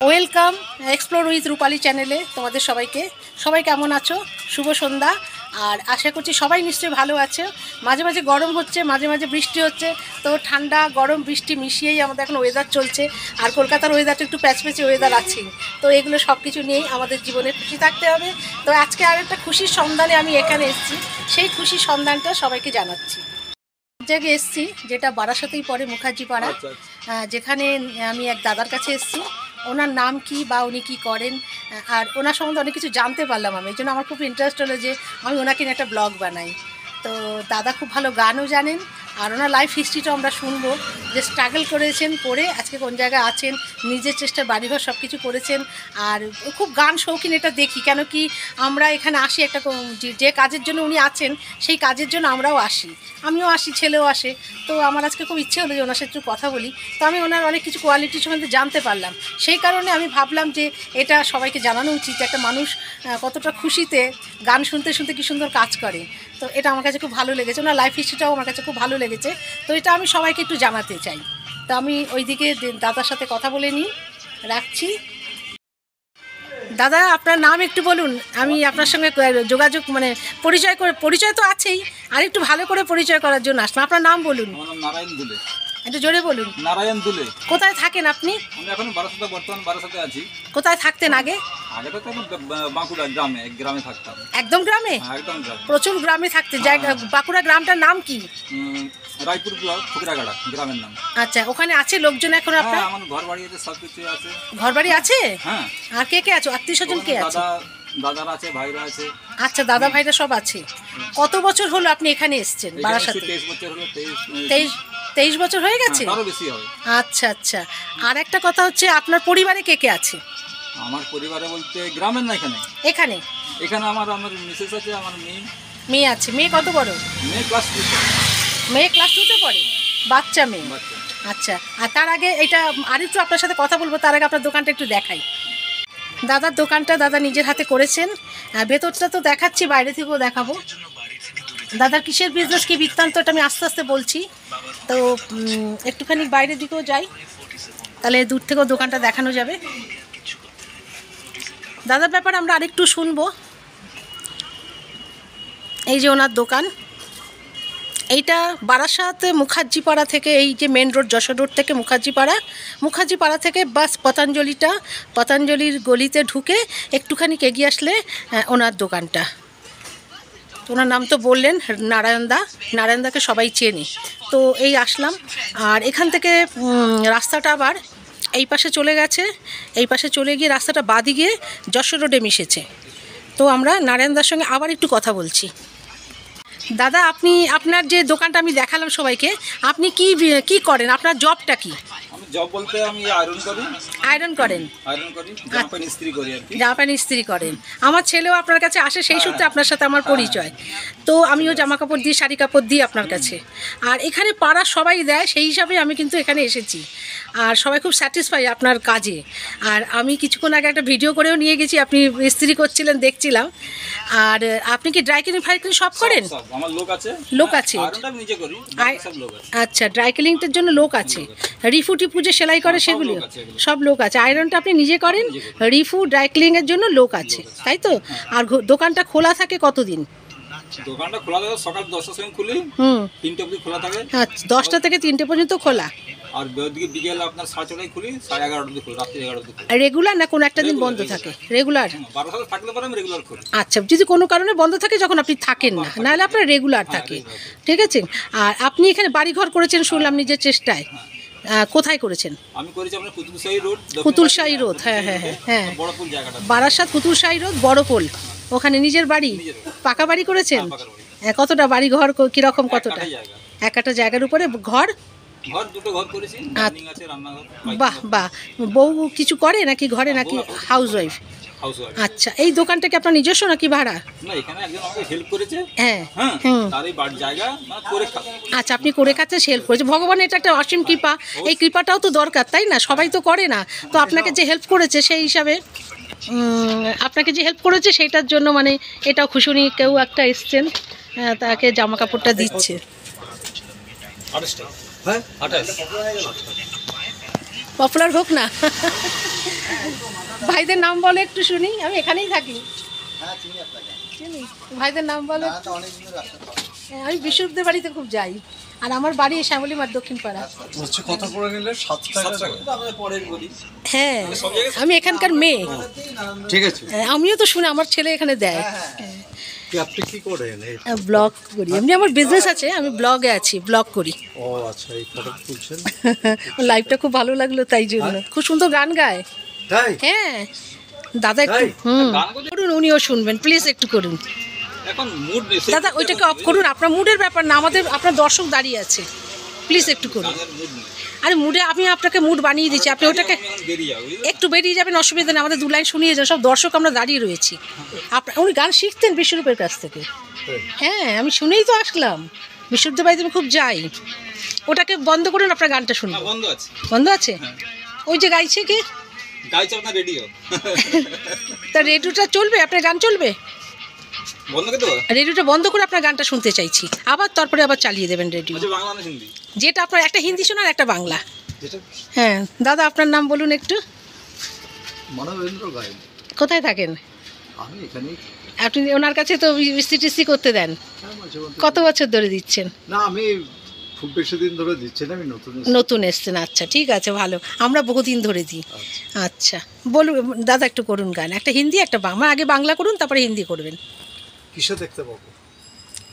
Welcome explore with রূপালী চ্যানেলে তোমাদের সবাইকে। সবাই কেমন আছো? শুভ সন্ধ্যা। আর আশা করছি সবাই নিশ্চয়ই ভালো আছে। মাঝে মাঝে গরম হচ্ছে মাঝে মাঝে বৃষ্টি হচ্ছে। তো ঠান্ডা গরম বৃষ্টি মিশিয়েই আমাদের এখন ওয়েদার চলছে। আর কলকাতার ওয়েদারটা একটু প্যাচপ্যাচে ওয়েদার আছে। তো এগুলো সব কিছু নিয়েই আমাদের জীবনে খুশি থাকতে হবে। তো আজকে আর একটা খুশির সন্ধানে আমি এখানে এসেছি। সেই খুশির সন্ধানটা সবাইকে জানাচ্ছি। জায়গায় এসেছি যেটা বারাসাতেই পড়ে মুখার্জি পাড়া। আচ্ছা, আচ্ছা। যেখানে আমি এক দাদার কাছে এসেছি। ওনার নাম কি বা উনি কী করেন? আর ওনার সম্বন্ধে অনেক কিছু জানতে পারলাম আমি। এই জন্য আমার খুব ইন্টারেস্ট হলো যে আমি ওনাকে একটা ব্লগ বানাই। তো দাদা খুব ভালো গানও জানেন আর ওনার লাইফ হিস্ট্রিটাও আমরা শুনব। যে স্ট্রাগল করেছেন, করে আজকে কোন জায়গায় আছেন, নিজের চেষ্টায় বাড়িঘর সব কিছু করেছেন, আর খুব গান শৌখিন এটা দেখি, কেন কি আমরা এখানে আসি একটা যে- কাজের জন্য উনি আছেন, সেই কাজের জন্য আমরাও আসি। আমিও আসি, ছেলেও আসে। তো আমার আজকে খুব ইচ্ছে হলো যে ওনার সাথে কথা বলি। তো আমি ওনার অনেক কিছু কোয়ালিটি সম্বন্ধে জানতে পারলাম। সেই কারণে আমি ভাবলাম যে এটা সবাইকে জানানো উচিত যে একটা মানুষ কতটা খুশিতে গান শুনতে শুনতে কি সুন্দর কাজ করে। তো এটা আমার কাছে খুব ভালো লেগেছে। ওনার লাইফ হিস্ট্রিটাও আমার কাছে খুব ভালো লেগেছে। তো এটা আমি সবাইকে একটু জানাতে চাই। তো আমি ওইদিকে দাদার সাথে কথা বলে নিই। রাখছি। দাদা আপনার নাম একটু বলুন। আমি আপনার সঙ্গে যোগাযোগ মানে পরিচয় করে পরিচয় তো আছেই। আর একটু ভালো করে পরিচয় করার জন্য আসলাম। আপনার নাম বলুন। নারায়ণ দুলে। একটু জোরে বলুন। নারায়ণ দুলে। কোথায় থাকেন আপনি? আমি এখন বারাসাতে বর্তমান বারাসাতে আছি। কোথায় থাকতেন আগে? আগে তো বাঁকুড়া গ্রামে গ্রামে থাকতাম। একদম গ্রামে? হ্যাঁ, একদম গ্রামে। প্রচুর গ্রামে থাকতে জায়গা বাঁকুড়া গ্রামটার নাম কি? রায়পুর ব্লক ফুকরাগাড়া গ্রামের নাম। আচ্ছা ওখানে আছে লোকজন এখন হ্যাঁ আপনার? আমার ঘর বাড়ি আছে সব কিছু আছে। ঘর বাড়ি আছে? হ্যাঁ। আর কে কে আছে? আত্মীয় স্বজন কে আছে? দাদারা আছে ভাইরা আছে। আচ্ছা দাদা ভাইরা সব আছে। কত বছর হলো আপনি এখানে এসেছেন বারাসাতে? তেইশ বছর হলো হয়ে গেছে? হ্যাঁ, আরও বেশি হবে। আচ্ছা আচ্ছা। আর একটা কথা হচ্ছে আপনার পরিবারে কে কে আছে? আমার পরিবারে বলতে গ্রামের না এখানে? এখানে? এখানে আমার আমার মিসেস আছে আমার মেয়ে। মেয়ে আছে। মেয়ে কত বড়? মেয়ে ক্লাস টু মেয়ে ক্লাস টুতে পড়ে? বাচ্চা মেয়ে? আচ্ছা। আর তার আগে এটা আরেকটু আপনার সাথে কথা বলব তার আগে আপনার দোকানটা একটু দেখাই। দাদার দোকানটা দাদা নিজের হাতে করেছেন। আর ভেতরটা তো দেখাচ্ছি বাইরে থেকেও দেখাবো। দাদার কিসের বিজনেস কি বৃত্তান্তটা আমি আস্তে আস্তে বলছি। তো একটুখানি বাইরের দিকেও যাই। তাহলে দূর থেকেও দোকানটা দেখানো যাবে। দাদার ব্যাপারে আমরা আরেকটু শুনব। এই যে ওনার দোকান, এইটা বারাসাত মুখার্জিপাড়া থেকে এই যে মেন রোড যশোর রোড থেকে মুখার্জিপাড়া মুখার্জিপাড়া থেকে বাস পতঞ্জলিটা, পতঞ্জলির গলিতে ঢুকে একটুখানি এগিয়ে আসলে ওনার দোকানটা। ওনার নাম তো বললেন নারায়ণদা নারায়ণদাকে সবাই চেনে। তো এই আসলাম, আর এখান থেকে রাস্তাটা আবার এই পাশে চলে গেছে এই পাশে চলে গিয়ে রাস্তাটা বাদি গিয়ে যশোর রোডে মিশেছে। তো আমরা নারায়ণদার সঙ্গে আবার একটু কথা বলছি। দাদা আপনি আপনার যে দোকানটা আমি দেখালাম সবাইকে আপনি কি কি করেন? আপনার জবটা কি? জব বলতে আমি আয়রন করি। আয়রন করেন? আয়রন করি জামা ইস্ত্রি করি আর কি। জামা ইস্ত্রি করেন। আমার ছেলেও আপনার কাছে আসে সেই সূত্রে আপনার সাথে আমার পরিচয়। তো আমিও জামা কাপড় দিই শাড়ি কাপড় দিই আপনার কাছে। আর এখানে পাড়া সবাই দেয় সেই হিসাবে আমি কিন্তু এখানে এসেছি। আর সবাই খুব স্যাটিসফাই আপনার কাজে। আর আমি কিছুক্ষণ আগে একটা ভিডিও করেও নিয়ে গেছি আপনি ইস্ত্রি করছিলেন দেখছিলাম। আর আপনি কি ড্রাই ক্লিনিং ফ্রাই ক্লিনিং সব করেন? লোক আছে। লোক আছে? করি আচ্ছা ড্রাই ক্লিনিংটার জন্য লোক আছে। রিফু টিফু যে সেলাই করে সব সেগুলো। সব লোক আছে। আয়রনটা আপনি নিজে করেন রিফু ড্রাই ক্লিনিংয়ের জন্য লোক আছে তাই তো? আর দোকানটা খোলা থাকে কতদিন? দোকানটা খোলা থাকে সকাল দশটার সময় খুলি হুম। তিনটে অবধি খোলা থাকে। আচ্ছা দশটা থেকে তিনটে পর্যন্ত খোলা? আর ওদিকে বিকেল আপনার সাড়ে ছটায় খুলি সাড়ে এগারোটা অবধি খুলি রাত্রি এগারোটা অবধি খুলি। রেগুলার না কোনো একটা দিন বন্ধ থাকে? রেগুলার হুম, বারো সালে থাকলে পরে আমি রেগুলার করি আচ্ছা যদি কোনো কারণে বন্ধ থাকে যখন আপনি থাকেন না নাহলে আপনার রেগুলার থাকে। ঠিক আছে? আর আপনি এখানে বাড়িঘর করেছেন শুনলাম নিজের চেষ্টায়। কোথায় করেছেন? আমি করেছি আপনার কুতুবশাহী রোড কুতুলশাহী রোড, হ্যাঁ, হ্যাঁ, হ্যাঁ, হ্যাঁ। বারাসাত কুতুলশাহী রোদ বড়পোল। ওখানে নিজের বাড়ি? পাকা বাড়ি করেছেন? হ্যাঁ, কতটা বাড়ি ঘর ক- কীরকম কতটা? এক একটা জায়গার উপরে ঘর? রান্নাঘর বাহ বাহ। বউ কিছু করে নাকি ঘরে নাকি হাউস ওয়াইফ আচ্ছা এই দোকানটা কি আপনার নিজস্ব নাকি ভাড়া? হ্যাঁ হ্যাঁ আচ্ছা আপনি করে খাচ্ছে হেল্প করেছে। ভগবান এটা একটা অসীম কৃপা। এই কৃপাটাও তো দরকার তাই না? সবাই তো করে না। তো আপনাকে যে হেল্প করেছে সেই হিসাবে আপনাকে যে হেল্প করেছে সেইটার জন্য মানে এটাও খুশুনি কেউ একটা এসছেন তাকে জামা কাপড়টা দিচ্ছে। হ্যাঁ? পপুলার হোক না। ভাইদের নাম বলো একটু শুনি আমি এখানেই থাকি। হ্যাঁ চিনি আপনাকে। চিনি? ভাইদের নাম বলো না তো অনেক দিনের রাস্তা হ্যাঁ, আমি বিশুদ্ধের বাড়িতে খুব যাই। আর আমার বাড়ি শ্যামলী মার দক্ষিণ পাড়া হচ্ছে কত করে নিলে? সাত টাকা? পরের বলি হ্যাঁ আমি এখানকার মেয়ে। ঠিক আছে। হ্যাঁ, আমিও তো শুনে আমার ছেলে এখানে দেয়। আপনি কি করেন ব্লগ করি। এমনি আমার বিজনেস আছে আমি ব্লগে আছি ব্লগ করি। ও আচ্ছা এই ফটো তুলছেন? লাইভটা খুব ভালো লাগল তাই জন্য। খুব সুন্দর গান গায়। তাই? হ্যাঁ দাদা একটু হুম। করুন। উনিও শুনবেন প্লিজ একটু করুন। এখন মুড নেই দাদা ওইটাকে অফ করুন আপনার মুডের ব্যাপার না আমাদের আপনার দর্শক দাঁড়িয়ে আছে। প্লিজ একটু করুন। আরে মুডে আমি আপনাকে মুড বানিয়ে দিচ্ছি। আপনি ওটাকে? একটু বেরিয়ে যাবেন অসুবিধা নেই। আমাদের দু লাইন শুনিয়ে যান। সব দর্শক আমরা দাঁড়িয়ে রয়েছি। আপনার উনি গান শিখতেন বিশ্বরূপের কাছ থেকে। হ্যাঁ আমি শুনেই তো আসলাম। বিশ্বরূপের বাড়িতে আমি খুব যাই। ওটাকে বন্ধ করুন আপনার গানটা না শুনব বন্ধ আছে। বন্ধ আছে? হ্যাঁ। ওই যে গাইছে কি? গাইছে আপনার রেডিও। তা রেডিওটা চলবে? আপনার গান চলবে? রেডিওটা বন্ধ করে আপনার গানটা শুনতে চাইছি। আবার তারপরে আবার চালিয়ে দেবেন রেডিও। যেটা আপনার একটা হিন্দি শোনার একটা বাংলা। হ্যাঁ দাদা আপনার নাম বলুন একটু। কোথায় থাকেন? আপনি ওনার কাছে তো বিসিটিসি করতে দেন। হ্যাঁ, কত বছর ধরে দিচ্ছেন? না আমি খুব বেশি দিন ধরে দিচ্ছি না আমি নতুন। নতুন এসছেন আচ্ছা ঠিক আছে ভালো। আমরা বহুদিন ধরে দিই। আচ্ছা। আচ্ছা বলুন দাদা একটু করুন গান। একটা হিন্দি একটা বাংলা আগে বাংলা করুন তারপরে হিন্দি করবেন। কিসে দেখতে পাবো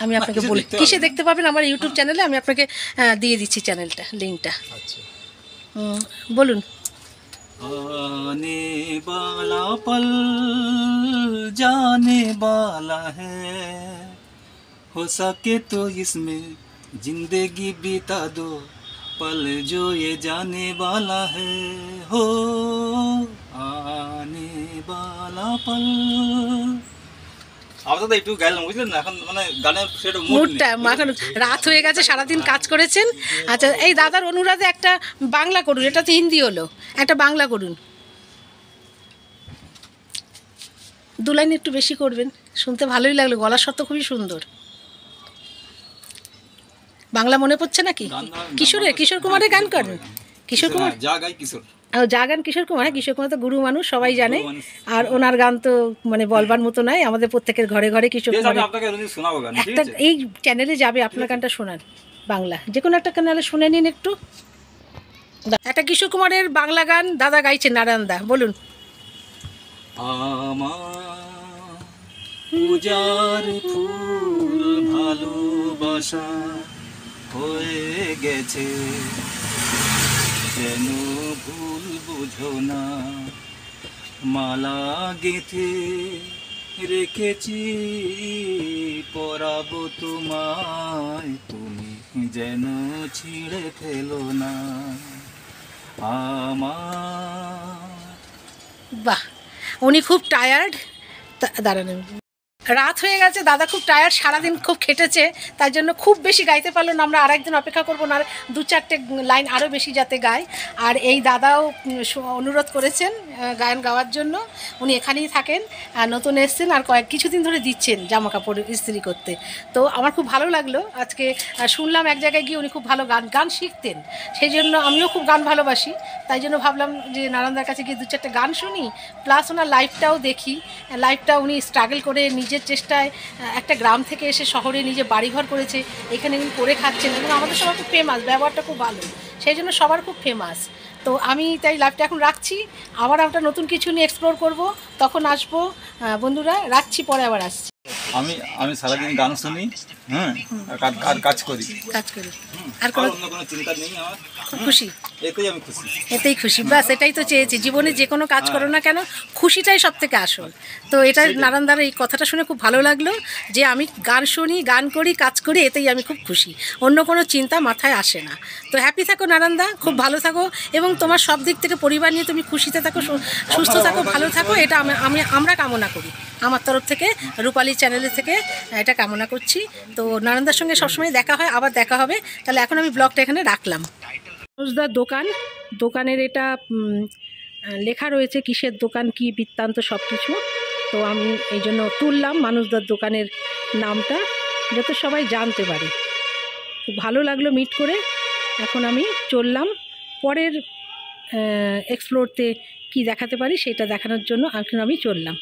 আমি আপনাকে কিসে বলি দেখতে কিসে হবে? দেখতে পাবেন আমার ইউটিউব চ্যানেলে আমি আপনাকে আহ, দিয়ে দিচ্ছি চ্যানেলটা লিঙ্কটা আচ্ছা বলুন आने वाला पल जाने वाला है हो सके तो इसमें जिंदगी बिता दो पल जो ये जाने वाला है हो आने वाला पल আপাতত একটু গাইলাম বুঝলেন না? এখন মানে গানের সেটা মুডটা এখন রাত হয়ে গেছে সারাদিন কাজ করেছেন। আচ্ছা এই দাদার অনুরাধে একটা বাংলা করুন এটা তো হিন্দি হলো। একটা বাংলা করুন। দু লাইন একটু বেশি করবেন শুনতে ভালোই লাগল গলার স্বর খুবই সুন্দর। বাংলা মনে পড়ছে নাকি? কিশোরে কিশোর কুমারের গান করেন? কিশোর কুমার? যা গাই কিশোর। ও, যা গান কিশোর কুমার হ্যাঁ কিশোর কুমার তো গুরু মানুষ সবাই জানে। আর ওনার গান তো মানে বলবার মতো নয় আমাদের প্রত্যেকের ঘরে ঘরে কিশোর ঠিক একটা এই চ্যানেলে যাবে আপনার গানটা শোনান বাংলা। যে কোনো একটা চ্যানেলে শুনে নিন একটু। একটা কিশোর কুমারের বাংলা গান দাদা গাইছেন নারায়ণ দা বলুন। পূজার ফুল ভালোবাসা হয়ে গেছে। যেন ভুল বুঝো না। মালা গেথে রেখেছি, পরাব তোমায়। তুমি যেন ছিঁড়ে ফেলো না। আমার বাহ, উনি খুব টায়ার্ড দাঁড়ান রাত হয়ে গেছে, দাদা খুব টায়ার্ড সারাদিন খুব খেটেছে, তার জন্য খুব বেশি গাইতে পারল না। আমরা আরেকদিন অপেক্ষা করব না, দু চারটে লাইন আরও বেশি যাতে গায়। আর এই দাদাও অনুরোধ করেছেন গায়ন গাওয়ার জন্য। উনি এখানেই থাকেন নতুন এসছেন, আর কয়েক, কিছুদিন ধরে দিচ্ছেন জামা কাপড় ইস্ত্রি করতে। তো আমার খুব ভালো লাগল, আজকে শুনলাম এক জায়গায় গিয়ে উনি খুব ভালো গান গান শিখতেন। সেই জন্য আমিও খুব গান ভালোবাসি। তাই জন্য ভাবলাম যে নারায়ণদার কাছে গিয়ে দু চারটে গান শুনি প্লাস ওনার লাইফটাও দেখি। লাইফটা উনি স্ট্রাগল করে নিজের চেষ্টায় একটা গ্রাম থেকে এসে শহরে নিজে বাড়িঘর করেছে, এখানে উনি করে খাচ্ছেন এবং আমাদের সবার খুব ফেমাস ব্যবহারটা খুব ভালো। সেই জন্য সবার খুব ফেমাস তো আমি তাই লাভটা এখন রাখছি। আবার আমরা নতুন কিছু নিয়ে এক্সপ্লোর করব। তখন আসব। বন্ধুরা, রাখছি, পরে আবার আসছি। আমি আমি সারাদিন গান শুনি হ্যাঁ আর কাজ- করি। কাজ করি। আর কোনো অন্য কোনো চিন্তা নেই আমার। খুশি? এতেই আমি খুশি। এতেই খুশি। ব্যাস এটাই তো চেয়েছি। জীবনে যে কোনো কাজ করো না কেন খুশিটাই সব থেকে আসল। তো এটা নারায়ণদার এই কথাটা শুনে খুব ভালো লাগল যে আমি গান শুনি গান করি কাজ করি এতেই আমি খুব খুশি। অন্য কোনো চিন্তা মাথায় আসে না। তো হ্যাপি থাকো নারায়ণদা খুব ভালো থাকো এবং তোমার সব দিক থেকে পরিবার নিয়ে তুমি খুশিতে থাকো সুস্থ থাকো ভালো থাকো এটা আমি আমি আমরা কামনা করি। আমার তরফ থেকে রূপালী চ্যানেলের থেকে এটা কামনা করছি। তো নারায়ণদার সঙ্গে সবসময় দেখা হয়, আবার দেখা হবে। তাহলে এখন আমি ব্লগটা এখানে রাখলাম। মানুষদার দোকান, দোকানের এটা লেখা রয়েছে, কিসের দোকান, কি বৃত্তান্ত সব কিছু তো আমি এই জন্য তুললাম মানুষদার দোকানের নামটা, যাতে সবাই জানতে পারে। খুব ভালো লাগল মিট করে। এখন আমি চললাম। পরের এক্সপ্লোরতে কি দেখাতে পারি, সেটা দেখানোর জন্য এখন আমি চললাম।